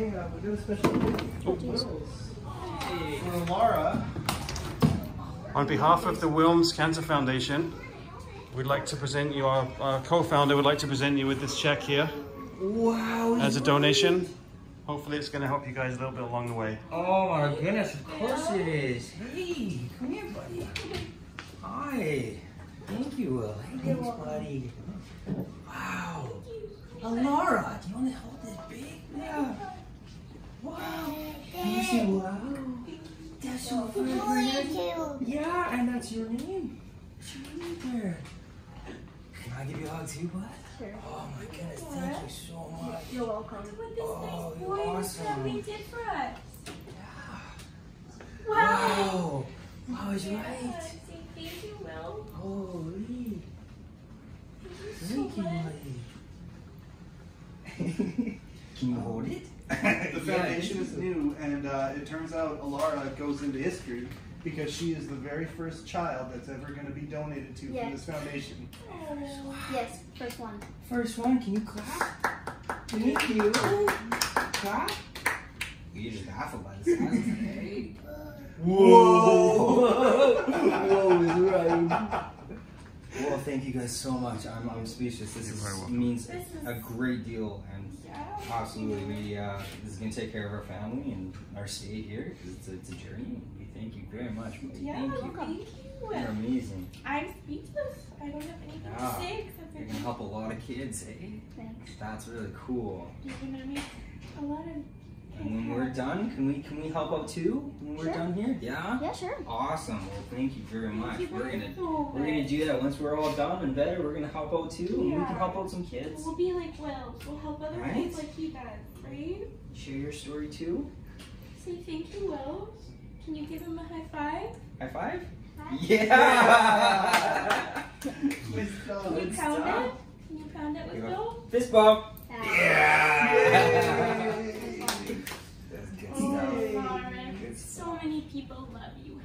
hey, uh, we got a special gift for Wills. For Laura. On behalf of the Wilms Cancer Foundation, we'd like to present you, our, our co-founder would like to present you with this check here Wow. as a donation. Hopefully it's going to help you guys a little bit along the way. Oh my goodness, of course it is. Hey, come here, buddy. Hi. Thank you, Will. Hey, thanks, buddy. Wow. Alara, do you want to hold Can say wow? That's so very Yeah, and that's your name. What's your name there? Can I give you a hug too, bud? Sure. Oh my goodness, thank you so much. You're welcome. What this Oh, nice you're boy awesome. family did for us. Wow. Wow. Wow, is Yeah, right. thank you, Will. Holy. Thank you so Thank you, much. buddy. Can you hold it? The foundation is new, and uh, it turns out Alara goes into history because she is the very first child that's ever going to be donated to Yeah. from this foundation. Oh, Yes, first one. First one, can you clap? Thank you. Clap. You just laugh about the sounds. Whoa! Whoa is right. Well, thank you guys so much. I'm, I'm speechless. This is, means This is- a great deal, and absolutely, we uh, this is gonna take care of our family and our stay here because it's a, it's a journey. We thank you very much. buddy. Yeah, thank you. thank you. You're amazing. I'm speechless. I don't have anything Yeah. to say except You're gonna help a lot of kids, eh? Thanks. That's really cool. you're gonna make a lot of. And when we're done, can we can we help out too? When we're Sure. done here? Yeah. Yeah, sure. Awesome. Well, thank you very much. Thank you We're gonna so we're gonna do that once we're all done and better. We're gonna help out too, and we can help out some kids. We'll be like Will. We'll help other Right? kids like he does, right? Share your story too. Say thank you, Will. Can you give him a high five? High five. Hi. Yeah. Please Can you don't. pound stop. it? Can you pound it with Yeah. Will? Fist bump. Yeah. Yeah. many people love you,